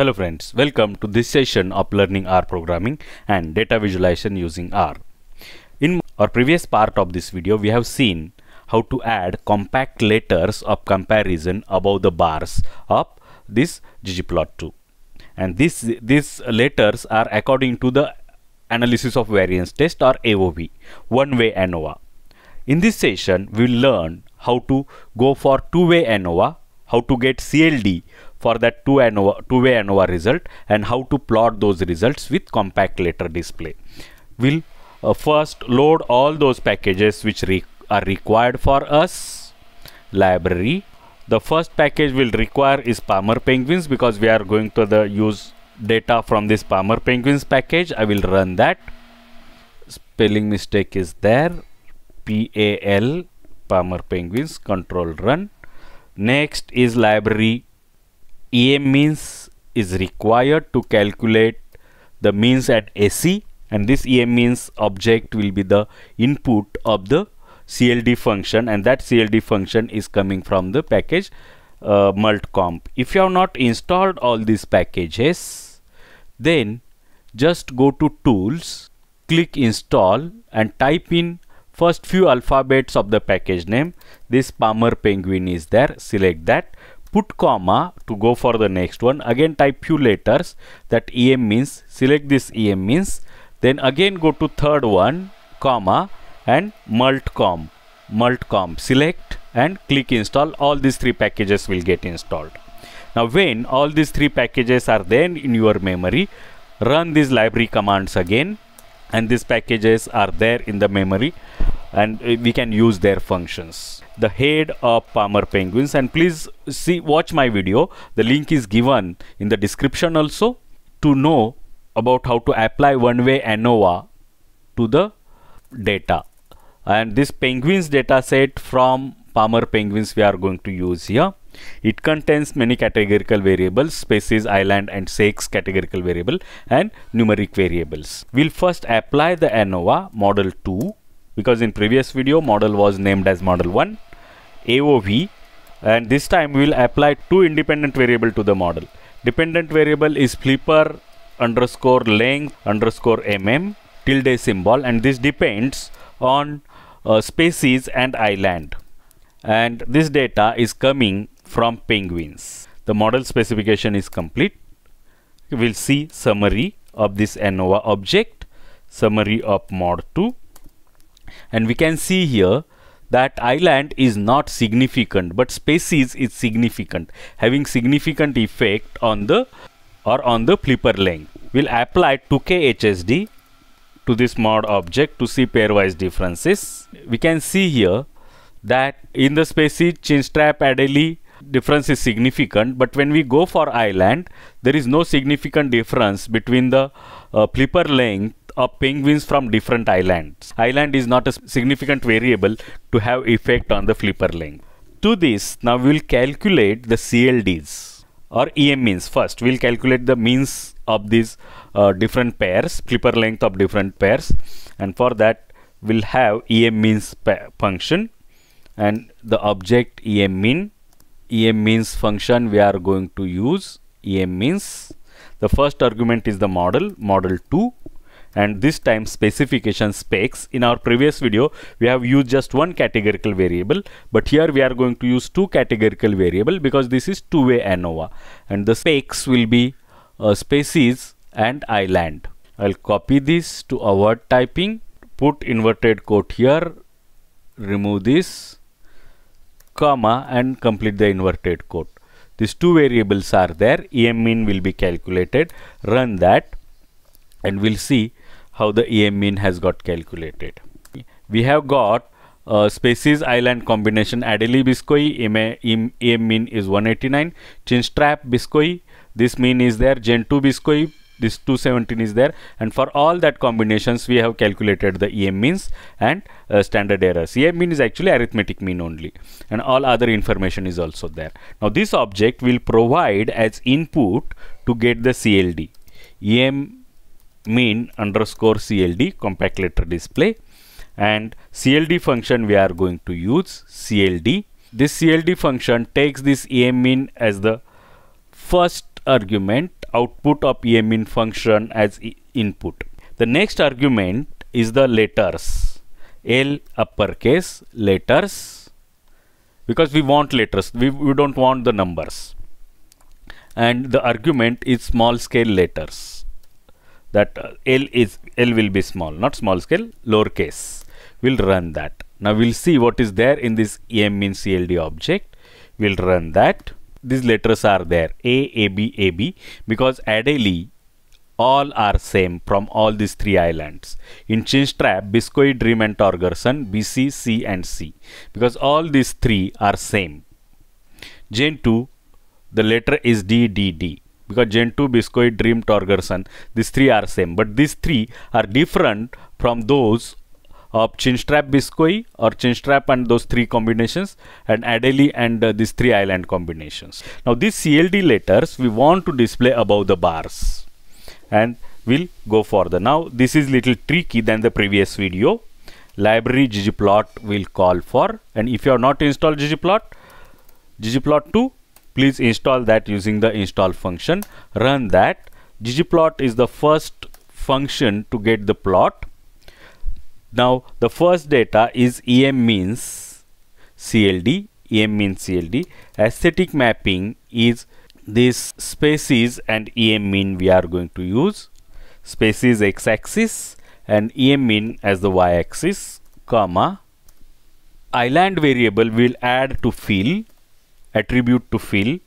Hello friends, welcome to this session of learning R programming and data visualization using R. In our previous part of this video, we have seen how to add compact letters of comparison above the bars of this ggplot2. And this, these letters are according to the analysis of variance test or AOV, one-way ANOVA. In this session, we will learn how to go for two-way ANOVA, how to get CLD for that two ANOVA, two-way ANOVA result and how to plot those results with compact letter display. We'll uh, first load all those packages which re are required for us. Library. The first package we'll require is Palmer Penguins because we are going to the use data from this Palmer Penguins package. I will run that. Spelling mistake is there. P-A-L Palmer Penguins control run. Next is library EM means is required to calculate the means at AC and this EM means object will be the input of the CLD function and that CLD function is coming from the package uh, multcomp. If you have not installed all these packages then just go to tools click install and type in first few alphabets of the package name. This Palmer penguin is there. Select that put comma to go for the next one. Again type few letters. That em means select this em means then again go to third one comma and multcomp multcomp select and click install. All these three packages will get installed. Now when all these three packages are then in your memory run these library commands again. And these packages are there in the memory. And we can use their functions the head of Palmer penguins. And please see watch my video. The link is given in the description also to know about how to apply one-way ANOVA to the data. And this penguins data set from Palmer penguins we are going to use here. It contains many categorical variables species island and sex categorical variable and numeric variables. We'll first apply the ANOVA model 2 because in previous video model was named as model 1 AOV and this time we will apply two independent variable to the model. Dependent variable is flipper underscore length underscore mm tilde symbol and this depends on uh, species and island. And this data is coming from penguins. The model specification is complete. We'll see summary of this ANOVA object summary of mod 2 and we can see here that island is not significant but species is significant having significant effect on the or on the flipper length. We'll apply Tukey HSD to this mod object to see pairwise differences. We can see here that in the species chinstrap adelie difference is significant but when we go for island there is no significant difference between the uh, flipper length of penguins from different islands. Island is not a significant variable to have effect on the flipper length. To this, now we will calculate the CLDs or EM means. First, we will calculate the means of these uh, different pairs, flipper length of different pairs and for that we'll have EM means function and the object EM mean. EM means function we are going to use EM means. The first argument is the model, model 2 and this time specification specs. In our previous video we have used just one categorical variable but here we are going to use two categorical variable because this is two-way ANOVA. And the specs will be uh, species and island. I'll copy this to avoid typing put inverted quote here remove this comma and complete the inverted quote. These two variables are there. Em mean will be calculated. Run that and we'll see how the EM mean has got calculated. We have got uh, species island combination Adelie Biscoe EM, mean is 189 Chinstrap Biscoe this mean is there Gentoo Biscoe this 217 is there and for all that combinations we have calculated the EM means and uh, standard errors. EM mean is actually arithmetic mean only and all other information is also there. Now this object will provide as input to get the CLD. EM mean underscore CLD compact letter display and CLD function we are going to use CLD. This CLD function takes this EM mean as the first argument output of emin function as input. The next argument is the letters. L uppercase letters because we want letters. We, we don't want the numbers. And the argument is small scale letters. That uh, L is L will be small, not small scale, lowercase. We'll run that. Now we'll see what is there in this emin CLD object. We'll run that these letters are there A, A, B, A, B because ideally all are same from all these three islands. In Chinstrap, Biscoe, Dream and Torgersen, BC, C and C because all these three are same. Gentoo, the letter is D, D, D because Gentoo, Biscoe, Dream, Torgersen, these three are same but these three are different from those of Chinstrap Biscoe or Chinstrap and those three combinations and Adelie and uh, these three island combinations. Now these CLD letters we want to display above the bars and we'll go further. Now this is little tricky than the previous video. Library ggplot will call for and if you have not installed ggplot, ggplot2 please install that using the install function. Run that. ggplot is the first function to get the plot now the first data is EM means CLD, EM means CLD. Aesthetic mapping is this spaces and EM mean we are going to use. spaces x-axis and EM mean as the y-axis, comma. Island variable will add to fill, attribute to fill,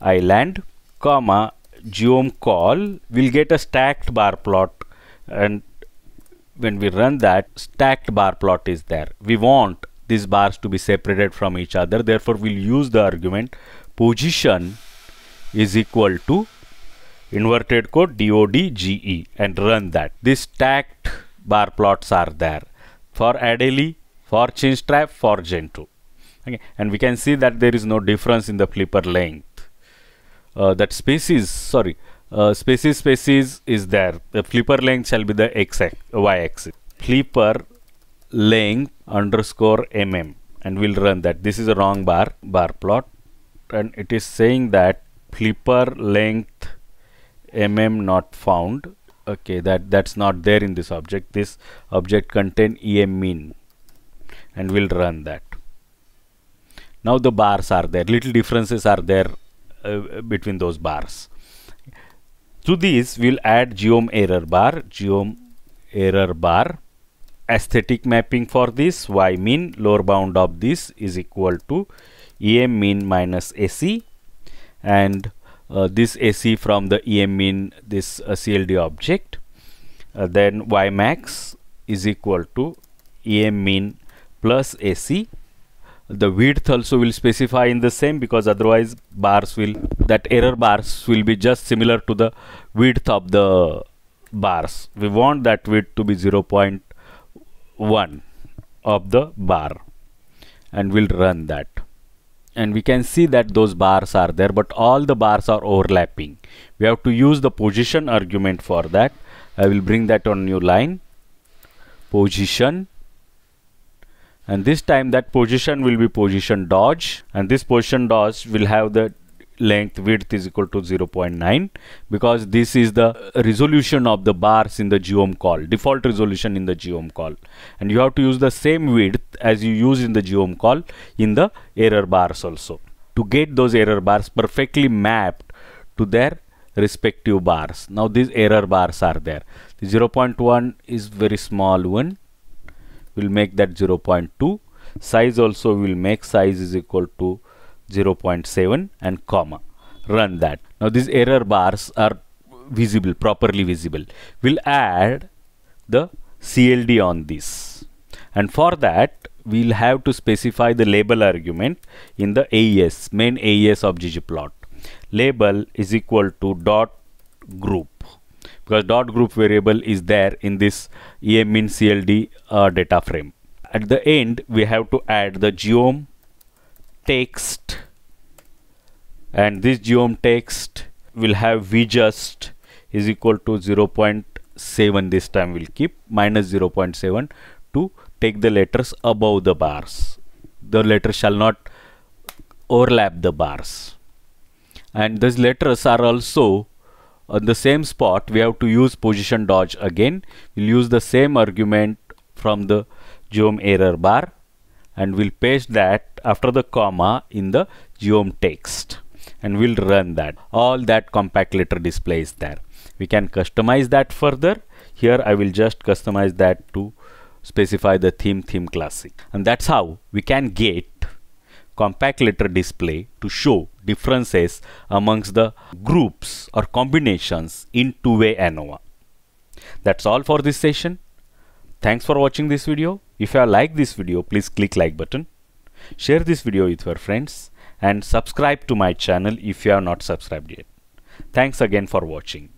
island, comma, geom col. Will get a stacked bar plot and when we run that stacked bar plot is there. We want these bars to be separated from each other. Therefore we'll use the argument position is equal to inverted code DODGE and run that. These stacked bar plots are there. For Adelie for Chinstrap for Gentoo okay. And we can see that there is no difference in the flipper length. Uh, that species sorry uh, species species is there. The flipper length shall be the x y axis flipper length underscore mm and we'll run that. This is a wrong bar bar plot. And it is saying that flipper length mm not found. Okay that that's not there in this object. This object contain em mean and we'll run that now the bars are there. Little differences are there uh, between those bars. To this, we'll add geom error bar, geom error bar, aesthetic mapping for this, ymin lower bound of this is equal to em mean minus ac and uh, this ac from the em mean this uh, cld object. Uh, then y max is equal to em mean plus ac the width also will specify in the same because otherwise bars will that error bars will be just similar to the width of the bars. We want that width to be 0.1 of the bar and we'll run that. And we can see that those bars are there but all the bars are overlapping. We have to use the position argument for that. I will bring that on new line. Position and this time that position will be position dodge. And this position dodge will have the length width is equal to 0.9 because this is the resolution of the bars in the geom col default resolution in the geom col. And you have to use the same width as you use in the geom col in the error bars also to get those error bars perfectly mapped to their respective bars. Now these error bars are there. The 0.1 is very small one will make that 0.2 size also will make size is equal to 0.7 and comma. Run that. Now these error bars are visible properly visible. We'll add the CLD on this. And for that we'll have to specify the label argument in the AES main AES of ggplot label is equal to dot group because dot group variable is there in this emin cld uh, data frame. At the end we have to add the geom text and this geom text will have vjust is equal to 0.7 this time we'll keep minus 0.7 to take the letters above the bars. The letters shall not overlap the bars. And these letters are also on the same spot we have to use position dodge again. We'll use the same argument from the geom error bar and we'll paste that after the comma in the geom text and we'll run that. All that compact letter display is there. We can customize that further. Here I will just customize that to specify the theme theme classic. And that's how we can get compact letter display to show differences amongst the groups or combinations in two-way ANOVA. That's all for this session. Thanks for watching this video. If you like this video, please click like button. Share this video with your friends and subscribe to my channel if you have not subscribed yet. Thanks again for watching.